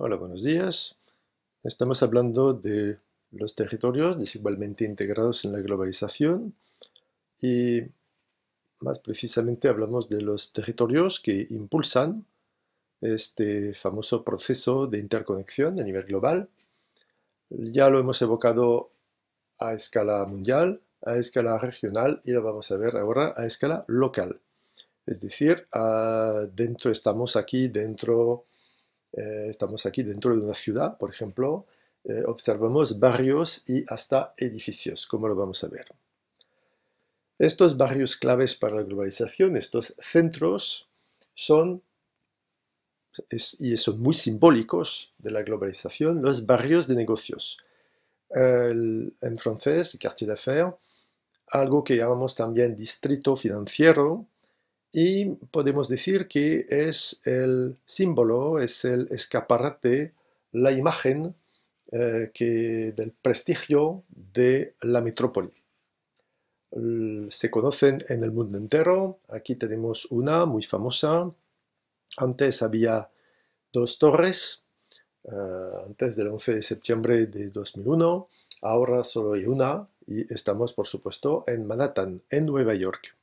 Hola, buenos días. Estamos hablando de los territorios desigualmente integrados en la globalización y más precisamente hablamos de los territorios que impulsan este famoso proceso de interconexión a nivel global. Ya lo hemos evocado a escala mundial, a escala regional y lo vamos a ver ahora a escala local. Es decir, dentro estamos aquí dentro eh, estamos aquí dentro de una ciudad, por ejemplo, eh, observamos barrios y hasta edificios, como lo vamos a ver. Estos barrios claves para la globalización, estos centros, son, y son muy simbólicos de la globalización, los barrios de negocios. en francés, quartier d'affaires, algo que llamamos también distrito financiero, y podemos decir que es el símbolo, es el escaparate, la imagen eh, que, del prestigio de la metrópoli. Se conocen en el mundo entero, aquí tenemos una muy famosa, antes había dos torres, eh, antes del 11 de septiembre de 2001, ahora solo hay una y estamos por supuesto en Manhattan, en Nueva York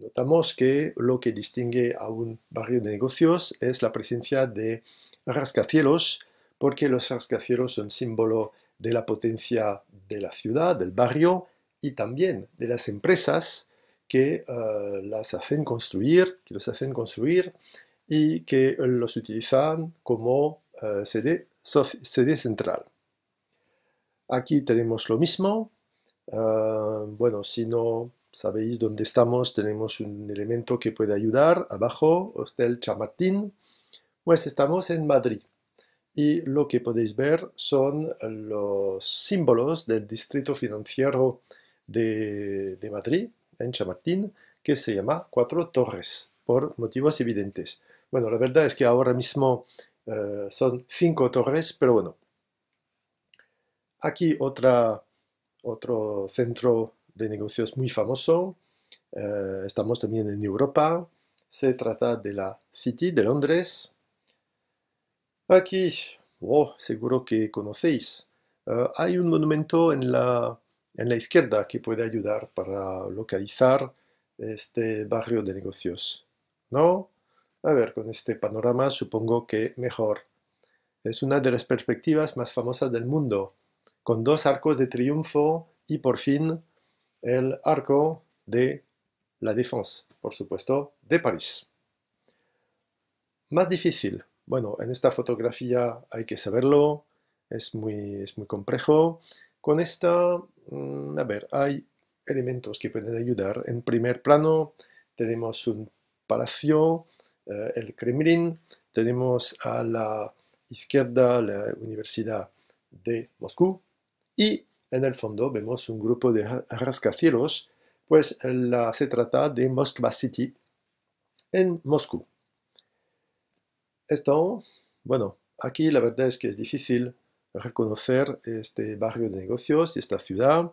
notamos que lo que distingue a un barrio de negocios es la presencia de rascacielos, porque los rascacielos son símbolo de la potencia de la ciudad, del barrio y también de las empresas que eh, las hacen construir, que los hacen construir y que los utilizan como eh, sede, sede, central. Aquí tenemos lo mismo. Eh, bueno, si no sabéis dónde estamos, tenemos un elemento que puede ayudar, abajo, Hotel Chamartín, pues estamos en Madrid. Y lo que podéis ver son los símbolos del distrito financiero de, Madrid, en Chamartín, que se llama Cuatro Torres, por motivos evidentes. Bueno, la verdad es que ahora mismo eh, son cinco torres, pero bueno. Aquí otra, otro centro de negocios muy famoso. Eh, estamos también en Europa. Se trata de la City de Londres. Aquí, oh, seguro que conocéis, eh, hay un monumento en la, en la izquierda que puede ayudar para localizar este barrio de negocios. ¿No? A ver, con este panorama supongo que mejor. Es una de las perspectivas más famosas del mundo, con dos arcos de triunfo y por fin el arco de la Défense, por supuesto, de París. Más difícil. Bueno, en esta fotografía hay que saberlo, es muy, es muy complejo. Con esta, mm, a ver, hay elementos que pueden ayudar. En primer plano tenemos un palacio, eh, el Kremlin, tenemos a la izquierda la Universidad de Moscú y en el fondo vemos un grupo de rascacielos, pues se trata de Moskva City en Moscú. Esto, bueno, aquí la verdad es que es difícil reconocer este barrio de negocios y esta ciudad.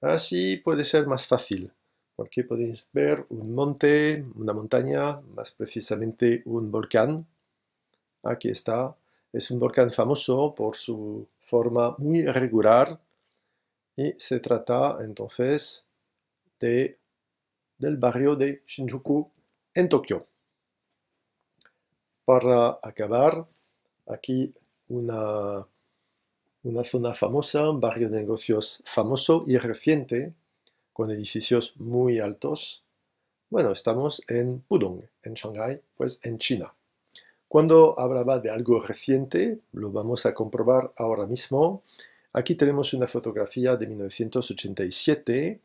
Así puede ser más fácil, porque podéis ver un monte, una montaña, más precisamente un volcán. Aquí está. Es un volcán famoso por su forma muy irregular, y se trata entonces de, del barrio de Shinjuku en Tokio. Para acabar, aquí una, una zona famosa, un barrio de negocios famoso y reciente, con edificios muy altos. Bueno, estamos en Pudong, en Shanghai, pues en China. Cuando hablaba de algo reciente, lo vamos a comprobar ahora mismo, Aquí tenemos una fotografía de 1987.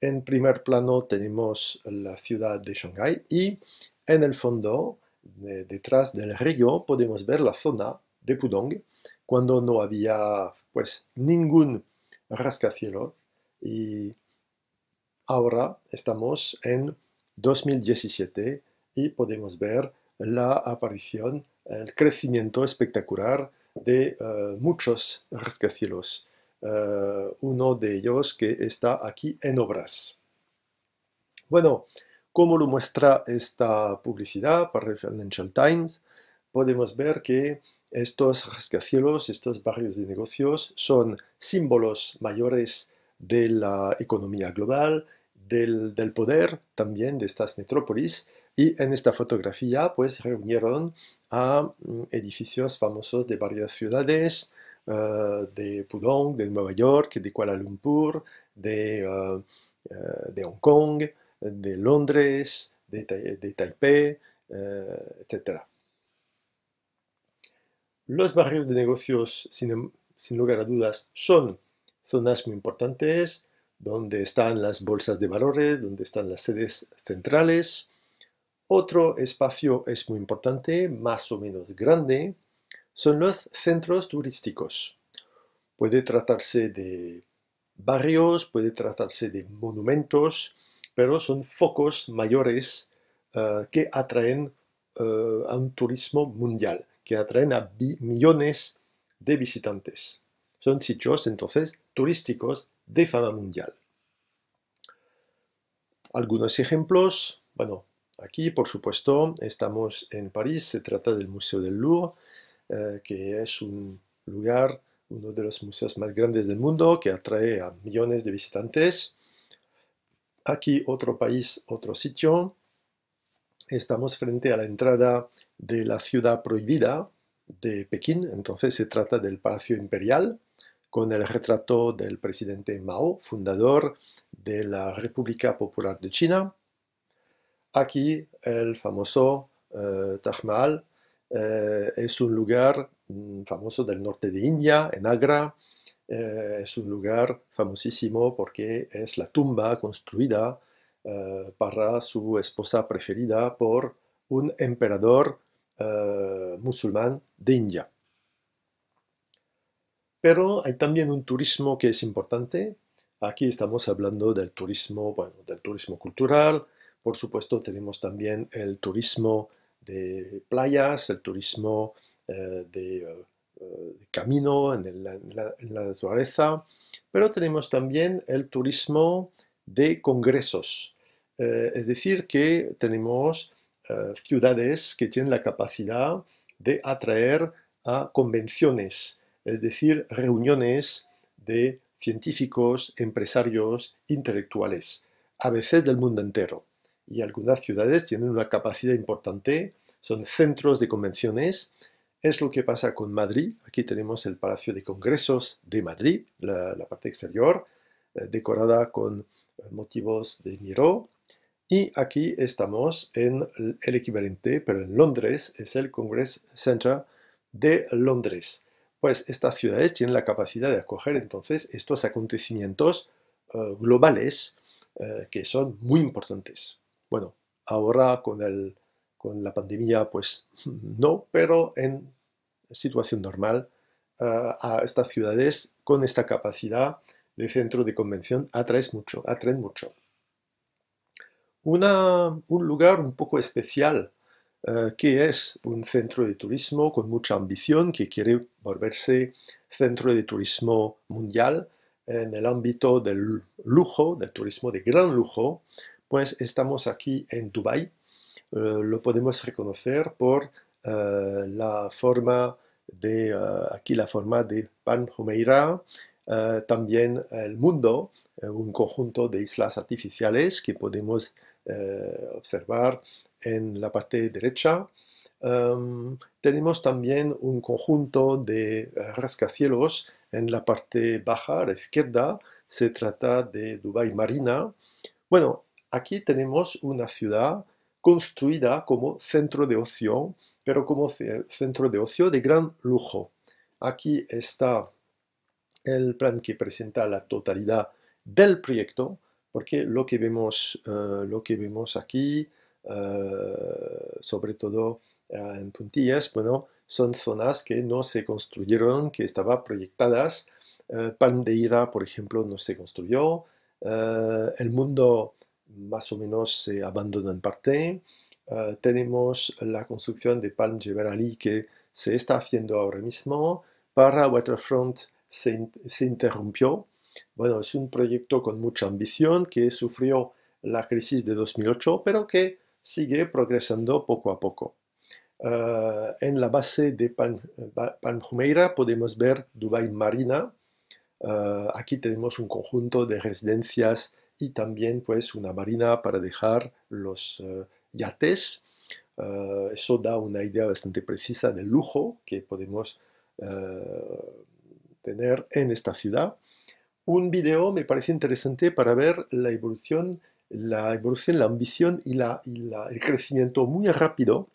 En primer plano tenemos la ciudad de Shanghái y en el fondo, detrás del río, podemos ver la zona de Pudong cuando no había pues ningún rascacielos y ahora estamos en 2017 y podemos ver la aparición, el crecimiento espectacular de eh, muchos rascacielos. Eh, uno de ellos que está aquí en obras. Bueno, ¿cómo lo muestra esta publicidad para el Financial Times? podemos ver que estos rascacielos, estos barrios de negocios son símbolos mayores de la economía global, del, poder también de estas metrópolis y en esta fotografía pues reunieron a mm, edificios famosos de varias ciudades, eh, de Pudong, de Nueva York, de Kuala Lumpur, de, eh, eh, Hong Kong, de Londres, de, de Taipei, etc. Los barrios de negocios, sin, sin lugar a dudas, son zonas muy importantes, donde están las bolsas de valores, donde están las sedes centrales. Otro espacio es muy importante, más o menos grande, son los centros turísticos. Puede tratarse de barrios, puede tratarse de monumentos, pero son focos mayores eh, que atraen eh, a un turismo mundial, que atraen a millones de visitantes. Son sitios entonces turísticos de fama mundial. Algunos ejemplos, bueno, aquí por supuesto estamos en París, se trata del Museo del Louvre, eh, que es un lugar, uno de los museos más grandes del mundo, que atrae a millones de visitantes. Aquí otro país, otro sitio. Estamos frente a la entrada de la ciudad prohibida de Pekín, entonces se trata del Palacio Imperial, con el retrato del presidente Mao, fundador de la República Popular de China. Aquí el famoso eh, Taj Mahal eh, es un lugar mm, famoso del norte de India, en Agra. Eh, es un lugar famosísimo porque es la tumba construida para su esposa preferida por un emperador musulmán de India. Pero hay también un turismo que es importante. Aquí estamos hablando del turismo, bueno, del turismo cultural. Por supuesto, tenemos también el turismo de playas, el turismo eh, eh, de, camino en, la, naturaleza, pero tenemos también el turismo de congresos. Eh, es decir, que tenemos ciudades que tienen la capacidad de atraer a convenciones es decir, reuniones de científicos, empresarios, intelectuales, a veces del mundo entero. Y algunas ciudades tienen una capacidad importante, son centros de convenciones. Es lo que pasa con Madrid. Aquí tenemos el Palacio de Congresos de Madrid, la, parte exterior, eh, decorada con eh, motivos de Miro. Y aquí estamos en el equivalente, pero en Londres, es el Congress Center de Londres pues estas ciudades tienen la capacidad de acoger entonces estos acontecimientos eh, globales eh, que son muy importantes. Bueno, ahora con, el, con la pandemia pues no, pero en situación normal a estas ciudades con esta capacidad de centro de convención atraen mucho, atraen mucho. un lugar un poco especial eh, que es un centro de turismo con mucha ambición, que quiere volverse centro de turismo mundial en el ámbito del lujo, del turismo de gran lujo, pues estamos aquí en Dubái. Eh, lo podemos reconocer por eh, la forma de, aquí la forma de Pan Jumeirah, también el mundo, un conjunto de islas artificiales que podemos observar en la parte derecha. Em, tenemos también un conjunto de eh, rascacielos en la parte baja, a la izquierda. Se trata de Dubai Marina. Bueno, aquí tenemos una ciudad construida como centro de ocio, pero como centro de ocio de gran lujo. Aquí está el plan que presenta la totalidad del proyecto, porque lo que vemos, eh, lo que vemos aquí eh, sobre todo eh, en puntillas, bueno, son zonas que no se construyeron, que estaban proyectadas. Palm por ejemplo, no se construyó. el mundo más o menos se abandonó en parte. tenemos la construcción de Palm Jeberali que se está haciendo ahora mismo. Para Waterfront se, se interrumpió. Bueno, es un proyecto con mucha ambición que sufrió la crisis de 2008, pero que sigue progresando poco a poco. eh, en la base de Pan, Jumeira podemos ver Dubai Marina. Eh, aquí tenemos un conjunto de residencias y también pues una marina para dejar los eh, yates. eso da una idea bastante precisa del lujo que podemos tener en esta ciudad. Un video me parece interesante para ver la evolución, la, evolución, la ambición y, la, el crecimiento muy rápido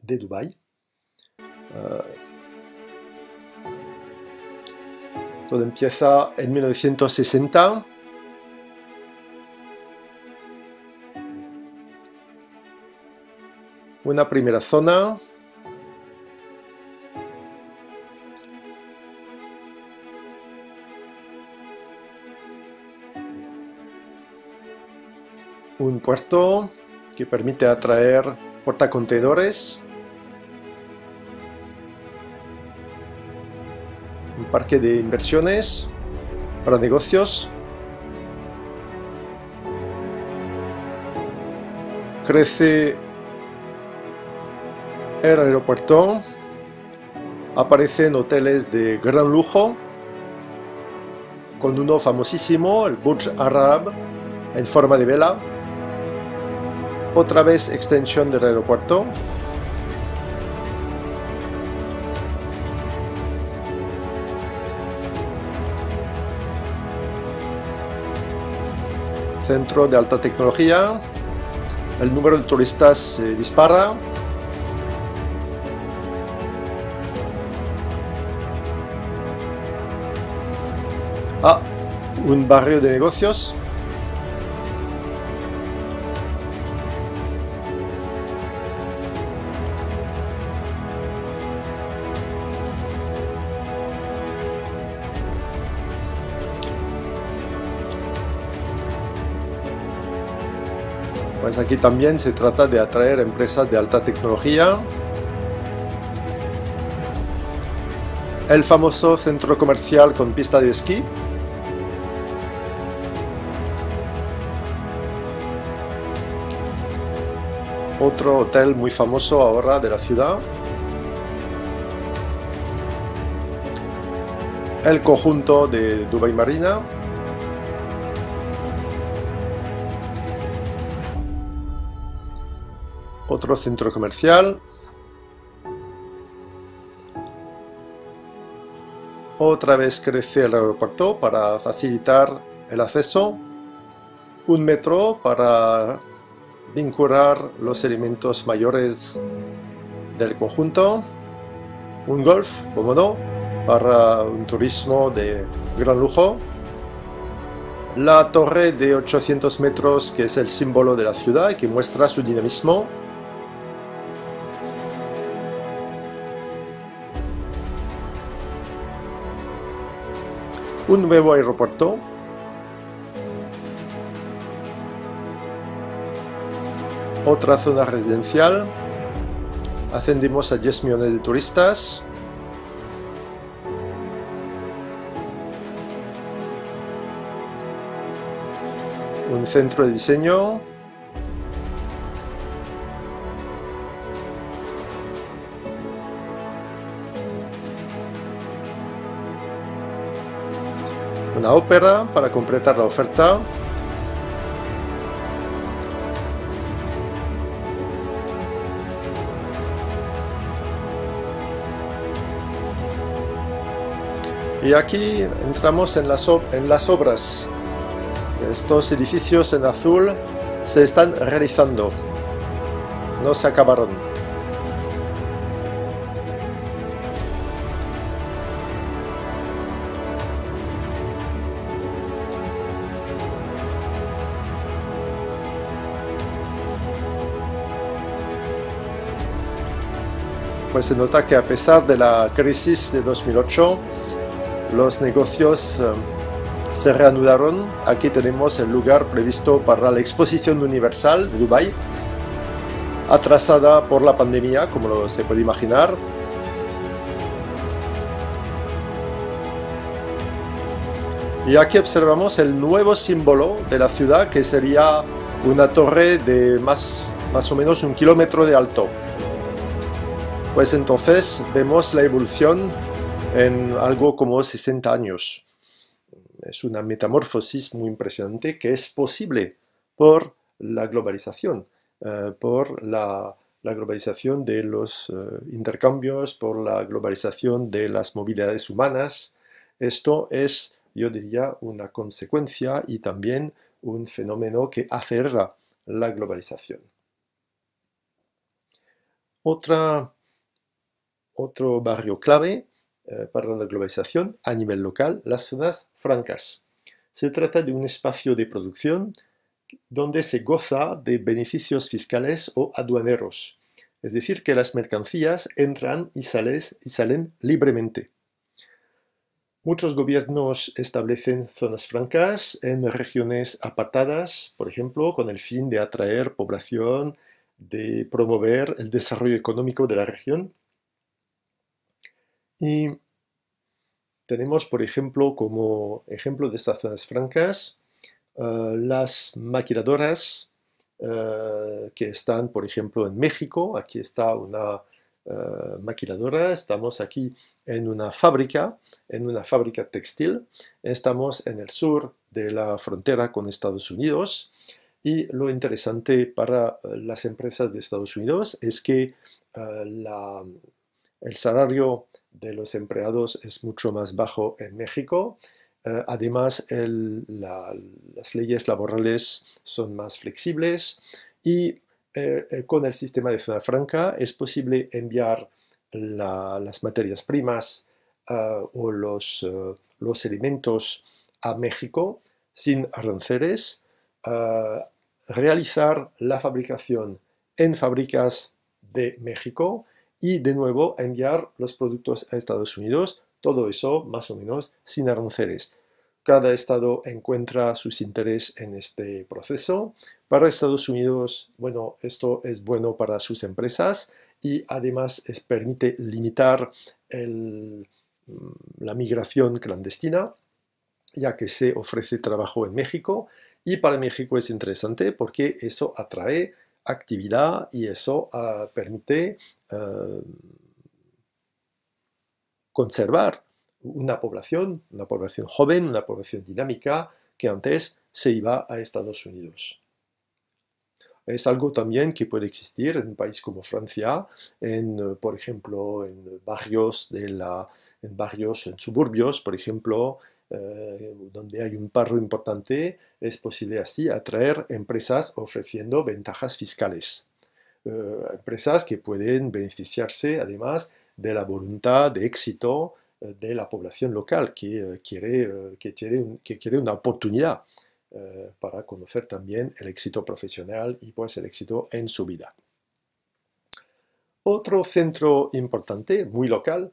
de Dubái. Ah, todo empieza en 1960. Una primera zona. Un puerto que permite atraer portacontenedores parque de inversiones para negocios. Crece el aeropuerto. Aparecen hoteles de gran lujo, con uno famosísimo, el Burj Arab, en forma de vela. Otra vez extensión del aeropuerto. centro de alta tecnología, el número de turistas se dispara. Un barrio de negocios Pues aquí también se trata de atraer empresas de alta tecnología. El famoso centro comercial con pista de esquí. Otro hotel muy famoso ahora de la ciudad. El conjunto de Dubai Marina. otro centro comercial, otra vez crece el aeropuerto para facilitar el acceso, un metro para vincular los elementos mayores del conjunto, un golf, como no, para un turismo de gran lujo, la torre de 800 metros que es el símbolo de la ciudad y que muestra su dinamismo, un nuevo aeropuerto otra zona residencial. Ascendimos a 10 millones de turistas. Un centro de diseño. Una ópera para completar la oferta. Y aquí entramos en las, en las obras. Estos edificios en azul se están realizando. No se acabaron. pues se nota que a pesar de la crisis de 2008, los negocios eh, se reanudaron. Aquí tenemos el lugar previsto para la exposición universal de Dubai, atrasada por la pandemia, como se puede imaginar. Y aquí observamos el nuevo símbolo de la ciudad, que sería una torre de más, más o menos un kilómetro de alto. pues entonces vemos la evolución en algo como 60 años. Es una metamorfosis muy impresionante que es posible por la globalización, eh, por la, globalización de los eh, intercambios, por la globalización de las movilidades humanas. Esto es, yo diría, una consecuencia y también un fenómeno que acelera la globalización. Otra, otro barrio clave eh, para la globalización a nivel local, las zonas francas. Se trata de un espacio de producción donde se goza de beneficios fiscales o aduaneros, es decir, que las mercancías entran y, y salen libremente. Muchos gobiernos establecen zonas francas en regiones apartadas, por ejemplo, con el fin de atraer población, de promover el desarrollo económico de la región y tenemos, por ejemplo, como ejemplo de estas zonas francas, eh, las maquiladoras eh, que están, por ejemplo, en México. Aquí está una eh, maquiladora, estamos aquí en una fábrica, en una fábrica textil. Estamos en el sur de la frontera con Estados Unidos. Y lo interesante para las empresas de Estados Unidos es que el salario de los empleados es mucho más bajo en México. Eh, además, las leyes laborales son más flexibles y eh, eh, con el sistema de zona franca es posible enviar las materias primas o los, los alimentos a México sin aranceles, realizar la fabricación en fábricas de México y de nuevo enviar los productos a Estados Unidos, todo eso más o menos sin aranceles. Cada estado encuentra sus intereses en este proceso. Para Estados Unidos, bueno, esto es bueno para sus empresas y además permite limitar mm, la migración clandestina, ya que se ofrece trabajo en México. Y para México es interesante porque eso atrae actividad y eso ah, permite ah, conservar una población, una población joven, una población dinámica que antes se iba a Estados Unidos. Es algo también que puede existir en un país como Francia, en, por ejemplo, en barrios, de la, en barrios, en suburbios, por ejemplo, eh, donde hay un paro importante, es posible así atraer empresas ofreciendo ventajas fiscales. Eh, empresas que pueden beneficiarse además de la voluntad de éxito eh, de la población local que, quiere, que, quiere, que quiere una oportunidad para conocer también el éxito profesional y pues el éxito en su vida. Otro centro importante, muy local,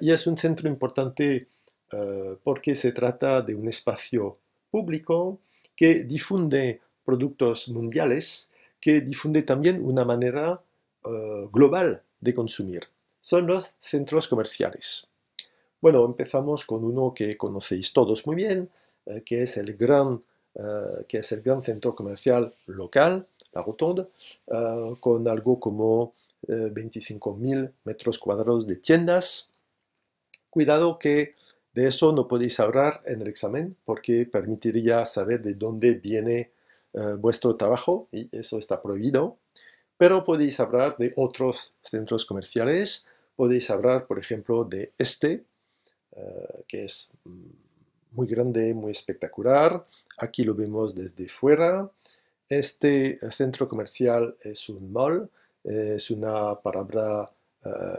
y es un centro importante eh, porque se trata de un espacio público que difunde productos mundiales, que difunde también una manera eh, global de consumir. Son los centros comerciales. Bueno, empezamos con uno que conocéis todos muy bien, eh, que, es el gran, que es el gran centro comercial local, la Rotonde, con algo como 25.000 metros cuadrados de tiendas. Cuidado que de eso no podéis hablar en el examen porque permitiría saber de dónde viene eh, vuestro trabajo y eso está prohibido. Pero podéis hablar de otros centros comerciales. Podéis hablar, por ejemplo, de este, eh, que es mm, muy grande, muy espectacular. Aquí lo vemos desde fuera. Este eh, centro comercial es un mall, es una palabra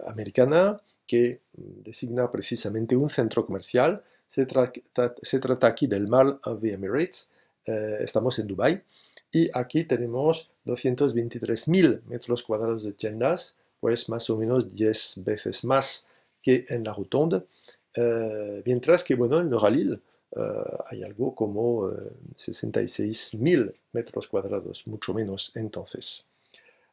americana que designa precisamente un centro comercial. Se, trata aquí del Mall of the Emirates, eh, estamos en Dubai y aquí tenemos 223.000 metros cuadrados de tiendas, pues más o menos 10 veces más que en la Rotonde, eh, mientras que bueno, en Noralil eh, hay algo como 66.000 metros cuadrados, mucho menos entonces.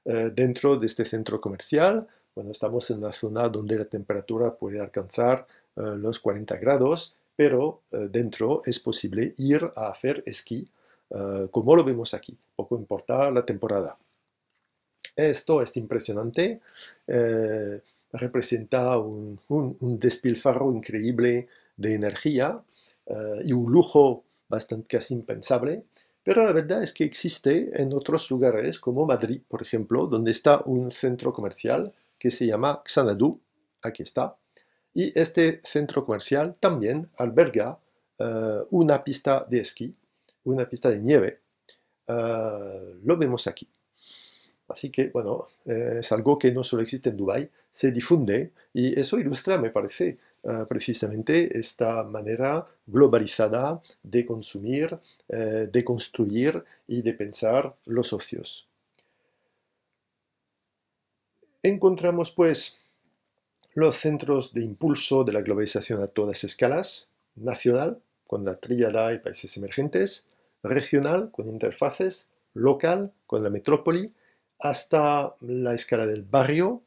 dentro de este centro comercial cuando estamos en una zona donde la temperatura puede alcanzar eh, los 40 grados, pero eh, dentro es posible ir a hacer esquí, eh, como lo vemos aquí, poco importa la temporada. Esto es impresionante. representa un, despilfarro increíble de energía y un lujo bastante casi impensable, pero la verdad es que existe en otros lugares, como Madrid, por ejemplo, donde está un centro comercial que se llama Xanadu, aquí está, y este centro comercial también alberga eh, una pista de esquí, una pista de nieve. Eh, lo vemos aquí. Así que, bueno, eh, es algo que no solo existe en Dubái, se difunde y eso ilustra, me parece, precisamente esta manera globalizada de consumir, de construir y de pensar los socios. Encontramos, pues, los centros de impulso de la globalización a todas escalas, nacional, con la tríada y países emergentes, regional, con interfaces, local, con la metrópoli, hasta la escala del barrio,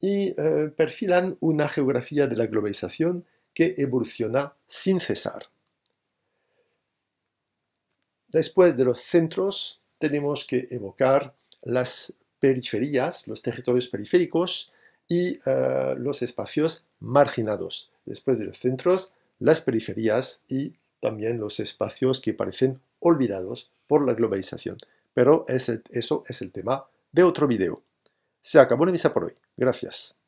y eh, perfilan una geografía de la globalización que evoluciona sin cesar. Después de los centros, tenemos que evocar las periferias, los territorios periféricos, y eh, los espacios marginados. Después de los centros, las periferias y también los espacios que parecen olvidados por la globalización. Pero eso es el tema de otro video. Se acabó la misa por hoy. Gracias.